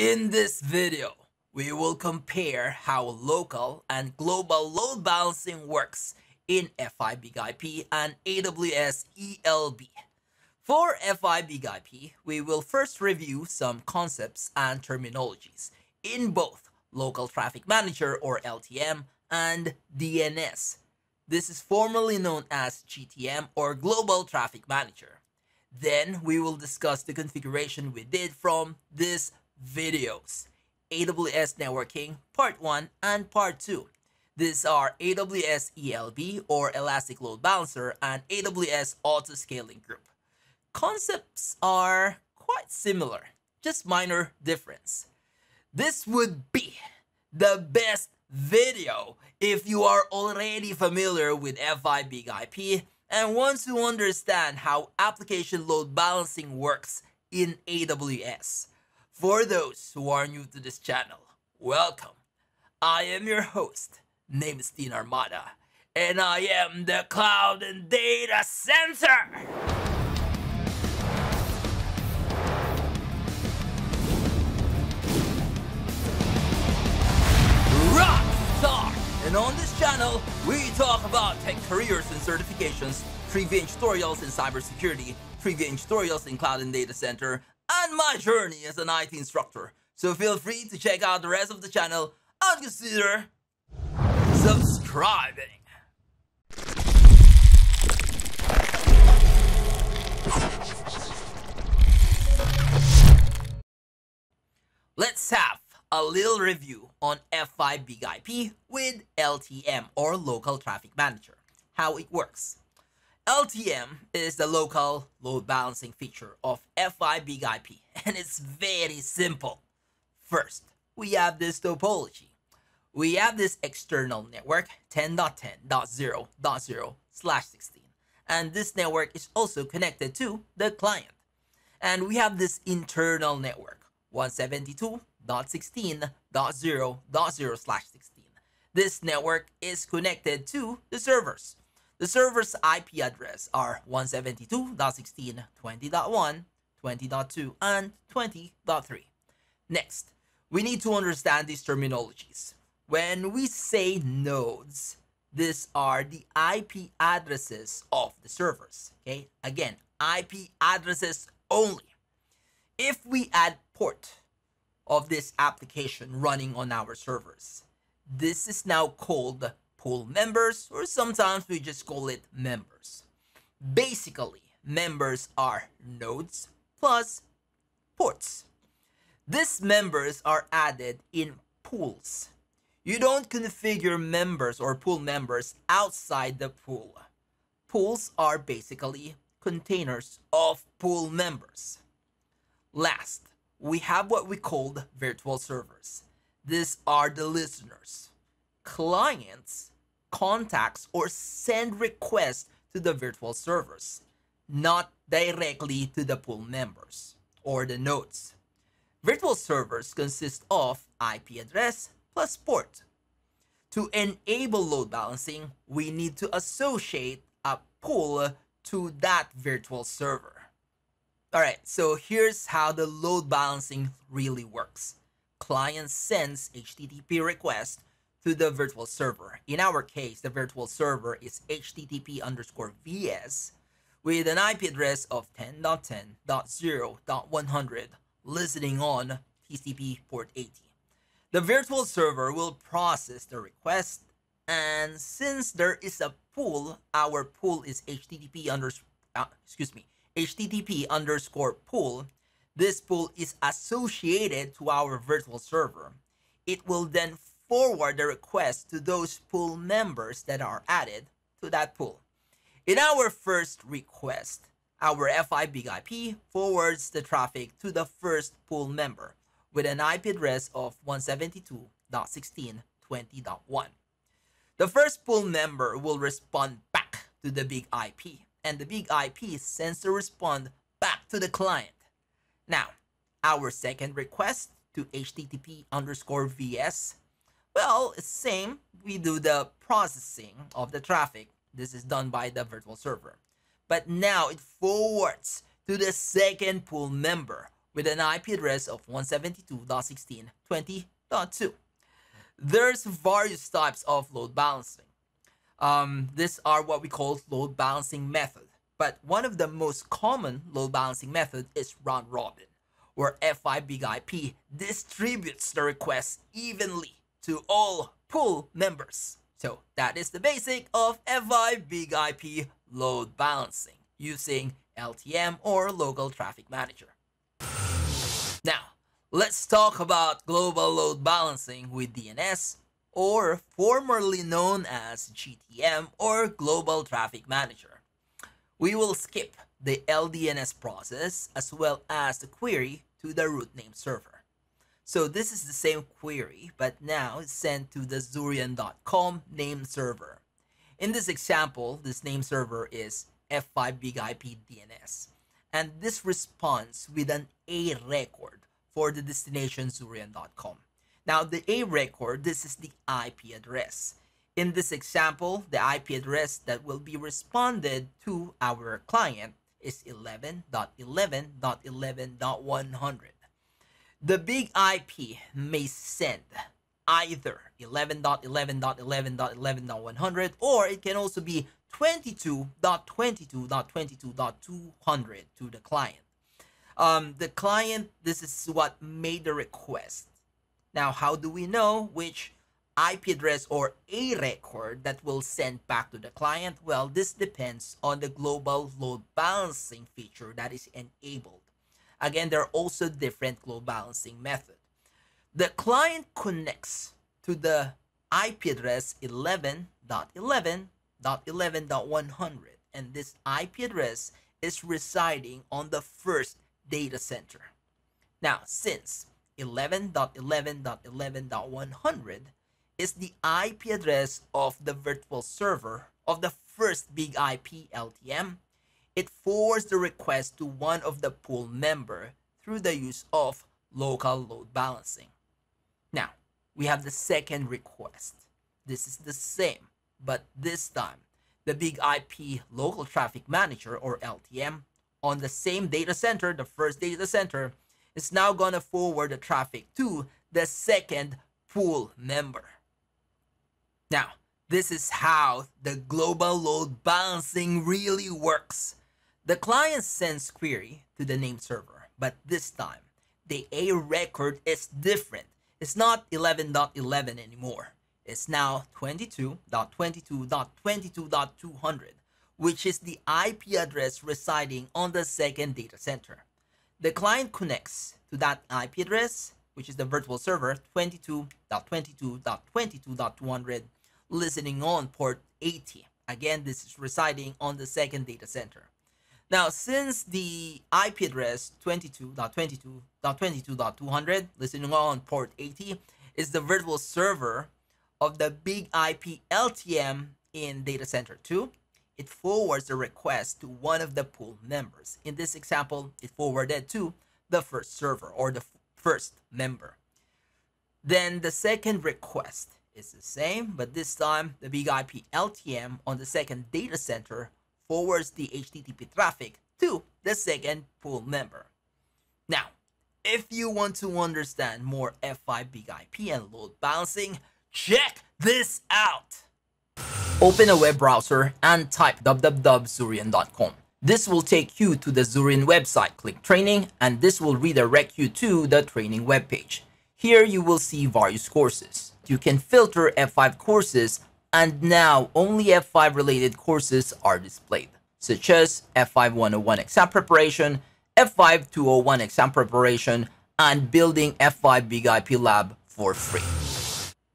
In this video, we will compare how local and global load balancing works in F5 Big IP and AWS ELB. For F5 Big IP, we will first review some concepts and terminologies in both Local Traffic Manager or LTM and DNS. This is formerly known as GTM or Global Traffic Manager. Then we will discuss the configuration we did from this videos. AWS Networking Part 1 and Part 2. These are AWS ELB or Elastic Load Balancer and AWS Auto Scaling Group. Concepts are quite similar, just minor difference. This would be the best video if you are already familiar with F5 Big IP and want to understand how application load balancing works in AWS. For those who are new to this channel, welcome. I am your host, name is Dean Armada, and I am the Cloud and Data Center. Rock Star! And on this channel, we talk about tech careers and certifications, trivia tutorials in cybersecurity, trivia tutorials in cloud and data center, and my journey as an IT instructor. So feel free to check out the rest of the channel and consider subscribing. Let's have a little review on F5 Big IP with LTM or Local Traffic Manager, how it works. LTM is the local load balancing feature of F5 Big IP, and it's very simple. First, we have this topology. We have this external network 10.10.0.0 slash 16, and this network is also connected to the client. And we have this internal network 172.16.0.0 slash 16. This network is connected to the servers the server's IP address are 172.16.20.1, 20.2, and 20.3. Next, we need to understand these terminologies. When we say nodes, these are the IP addresses of the servers. Okay, again, IP addresses only. If we add port of this application running on our servers, this is now called pool members, or sometimes we just call it members. Basically, members are nodes plus ports. These members are added in pools. You don't configure members or pool members outside the pool. Pools are basically containers of pool members. Last, we have what we called virtual servers. These are the listeners. Clients contacts or send requests to the virtual servers, not directly to the pool members or the nodes. Virtual servers consist of IP address plus port. To enable load balancing, we need to associate a pool to that virtual server. Alright, so here's how the load balancing really works. Client sends HTTP request to the virtual server. In our case, the virtual server is http underscore vs with an IP address of 10.10.0.100 listening on TCP port 80. The virtual server will process the request and since there is a pool, our pool is http underscore, uh, excuse me, http underscore pool. This pool is associated to our virtual server. It will then forward the request to those pool members that are added to that pool. In our first request, our F5 Big IP forwards the traffic to the first pool member with an IP address of 172.16.20.1. The first pool member will respond back to the big IP, and the big IP sends the response back to the client. Now, our second request to HTTP underscore VS well, same. We do the processing of the traffic. This is done by the virtual server. But now it forwards to the second pool member with an IP address of 172.16.20.2. There's various types of load balancing. Um, these are what we call load balancing method. But one of the most common load balancing method is round robin, where F5 Big IP distributes the requests evenly to all pool members. So that is the basic of F5 Big IP load balancing using LTM or local traffic manager. Now, let's talk about global load balancing with DNS or formerly known as GTM or Global Traffic Manager. We will skip the LDNS process as well as the query to the root name server. So this is the same query, but now it's sent to the Zurion.com name server. In this example, this name server is F5 Big IP DNS, and this responds with an A record for the destination Zurion.com. Now, the A record, this is the IP address. In this example, the IP address that will be responded to our client is 11.11.11.100. The big IP may send either 11.11.11.11.100 or it can also be 22.22.22.200 to the client. Um, the client, this is what made the request. Now, how do we know which IP address or a record that will send back to the client? Well, this depends on the global load balancing feature that is enabled. Again, there are also different load balancing methods. The client connects to the IP address 11.11.11.100 and this IP address is residing on the first data center. Now, since 11.11.11.100 is the IP address of the virtual server of the first big IP LTM, it forwards the request to one of the pool member through the use of local load balancing. Now, we have the second request. This is the same, but this time, the big IP local traffic manager or LTM on the same data center, the first data center, is now going to forward the traffic to the second pool member. Now, this is how the global load balancing really works. The client sends query to the name server, but this time the A record is different. It's not 11.11 anymore. It's now 22.22.22.200 which is the IP address residing on the second data center. The client connects to that IP address, which is the virtual server 22.22.22.200, listening on port 80. Again, this is residing on the second data center. Now, since the IP address 22.22.22.200, listening on port 80, is the virtual server of the big IP LTM in data center 2, it forwards the request to one of the pool members. In this example, it forwarded to the first server or the first member. Then the second request is the same, but this time the big IP LTM on the second data center forwards the HTTP traffic to the second pool member. Now, if you want to understand more F5 big IP and load balancing, check this out. Open a web browser and type www.zurion.com. This will take you to the Zurion website. Click training and this will redirect you to the training webpage. Here you will see various courses. You can filter F5 courses and now only F5 related courses are displayed, such as F5 101 exam preparation, F5 201 exam preparation, and building F5 Big IP Lab for free.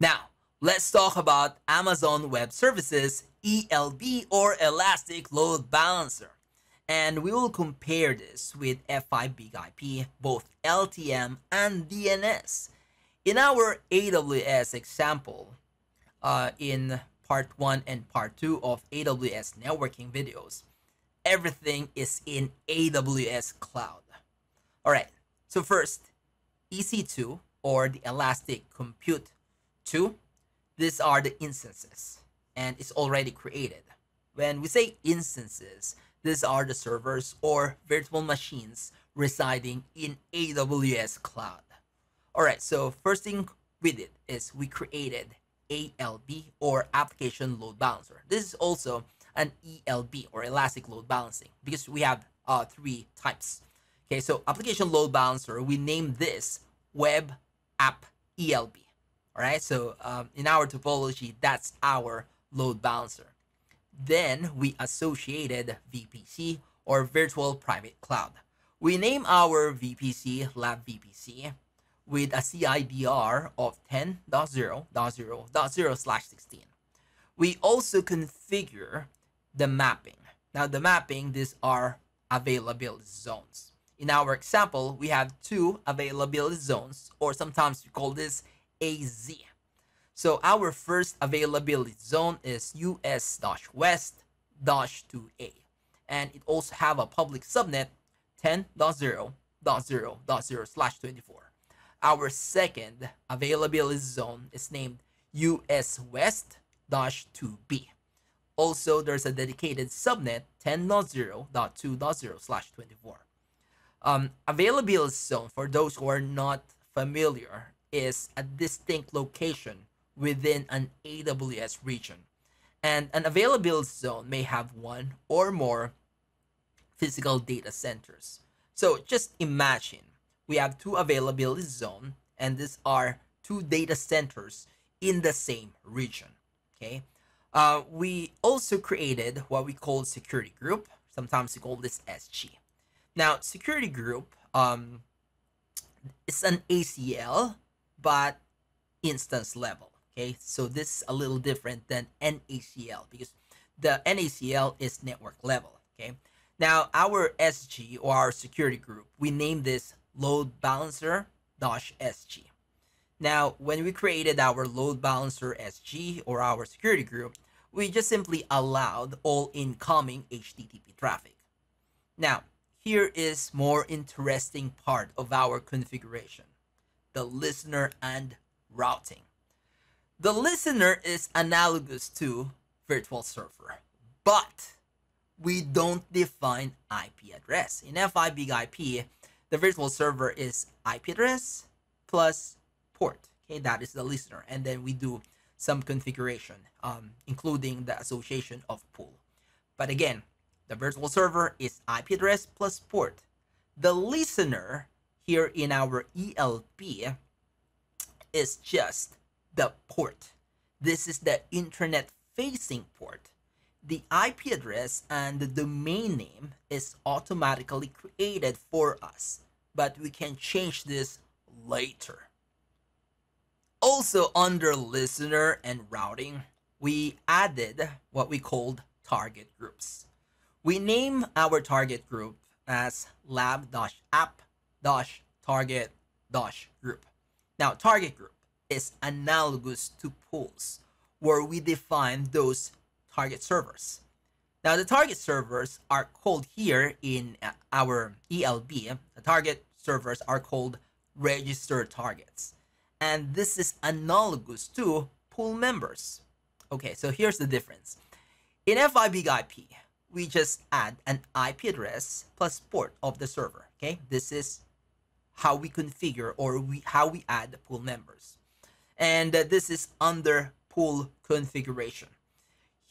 Now, let's talk about Amazon Web Services ELB or Elastic Load Balancer. And we will compare this with F5 Big IP, both LTM and DNS. In our AWS example, uh, in part 1 and part 2 of AWS networking videos, everything is in AWS Cloud. Alright, so first, EC2 or the Elastic Compute 2 these are the instances and it's already created. When we say instances, these are the servers or virtual machines residing in AWS Cloud. All right, so first thing we did is we created ALB or Application Load Balancer. This is also an ELB or Elastic Load Balancing because we have uh, three types. Okay, so Application Load Balancer, we name this Web App ELB. All right, so um, in our topology, that's our load balancer. Then we associated VPC or Virtual Private Cloud. We name our VPC Lab VPC with a CIDR of 10.0.0.0 slash 16. We also configure the mapping. Now the mapping, these are availability zones. In our example, we have two availability zones, or sometimes we call this AZ. So our first availability zone is US-West-2A. And it also have a public subnet 10.0.0.0 slash 24. Our second availability zone is named US West-2B. Also, there's a dedicated subnet 10.0.2.0 slash 24. Um, availability zone, for those who are not familiar, is a distinct location within an AWS region. And an availability zone may have one or more physical data centers. So just imagine we have two availability zone and these are two data centers in the same region. Okay. Uh, we also created what we call security group. Sometimes we call this SG. Now, security group um, is an ACL, but instance level. Okay, so this is a little different than NACL because the NACL is network level. Okay, now our SG or our security group, we name this load balancer dash SG. Now, when we created our load balancer SG or our security group, we just simply allowed all incoming HTTP traffic. Now, here is more interesting part of our configuration, the listener and routing. The listener is analogous to virtual server, but we don't define IP address. In F5 Big IP, the virtual server is IP address plus port. Okay, that is the listener. And then we do some configuration, um, including the association of pool. But again, the virtual server is IP address plus port. The listener here in our ELB is just the port. This is the internet facing port. The IP address and the domain name is automatically created for us, but we can change this later. Also under listener and routing, we added what we called target groups. We name our target group as lab-app-target-group. Now, target group is analogous to pools, where we define those target servers. Now, the target servers are called here in uh, our ELB, the target servers are called registered targets. And this is analogous to pool members. Okay, so here's the difference. In F5 Big IP, we just add an IP address plus port of the server. Okay, this is how we configure or we how we add the pool members and uh, this is under pool configuration.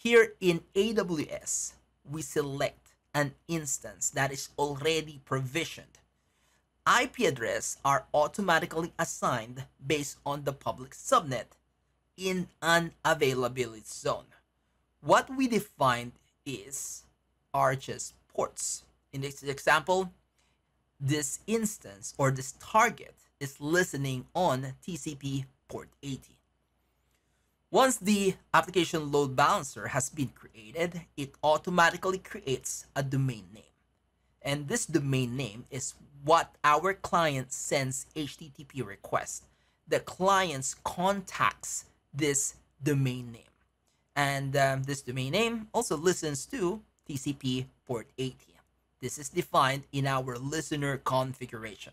Here in AWS, we select an instance that is already provisioned. IP address are automatically assigned based on the public subnet in an availability zone. What we defined is are just ports. In this example, this instance or this target is listening on TCP port 80. Once the application load balancer has been created, it automatically creates a domain name. And this domain name is what our client sends HTTP request. The client contacts this domain name. And um, this domain name also listens to TCP port 80. This is defined in our listener configuration.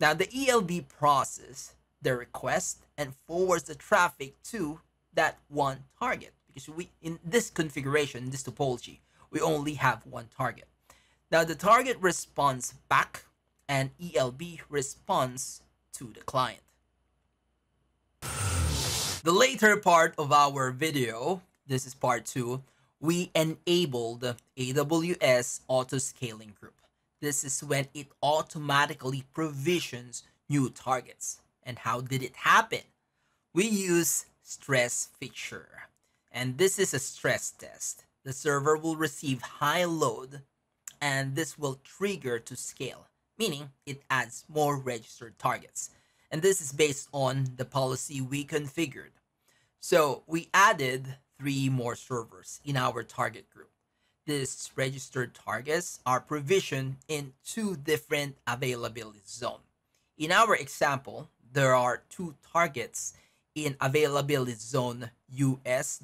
Now the ELB process the request and forwards the traffic to that one target because we in this configuration, this topology, we only have one target. Now the target responds back and ELB responds to the client. The later part of our video, this is part 2, we enabled AWS Auto Scaling Group. This is when it automatically provisions new targets. And how did it happen? We use stress feature. And this is a stress test. The server will receive high load and this will trigger to scale, meaning it adds more registered targets. And this is based on the policy we configured. So we added three more servers in our target group. These registered targets are provisioned in two different availability zones. In our example, there are two targets in availability zone US-West-2A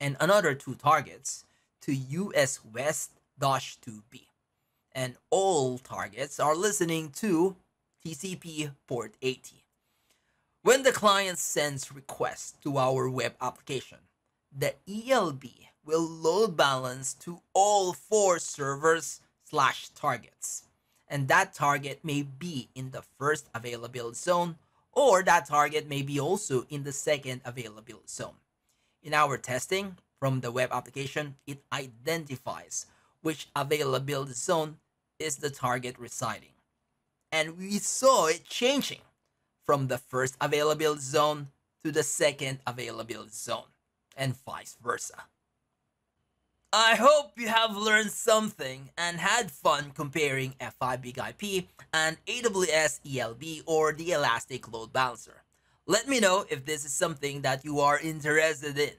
and another two targets to US West-2B. And all targets are listening to TCP port 80. When the client sends requests to our web application, the ELB will load balance to all four servers slash targets. And that target may be in the first available zone or that target may be also in the second available zone. In our testing from the web application, it identifies which availability zone is the target residing. And we saw it changing from the first availability zone to the second availability zone and vice versa. I hope you have learned something and had fun comparing F5 Big IP and AWS ELB or the Elastic Load Balancer. Let me know if this is something that you are interested in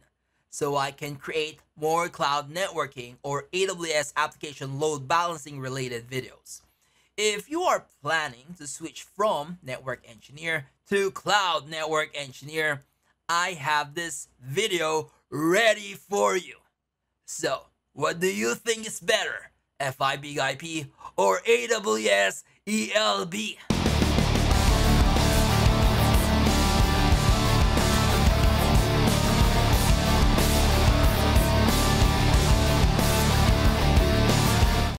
so I can create more cloud networking or AWS application load balancing related videos. If you are planning to switch from network engineer to cloud network engineer, I have this video ready for you. So, what do you think is better? F5 Big IP or AWS ELB?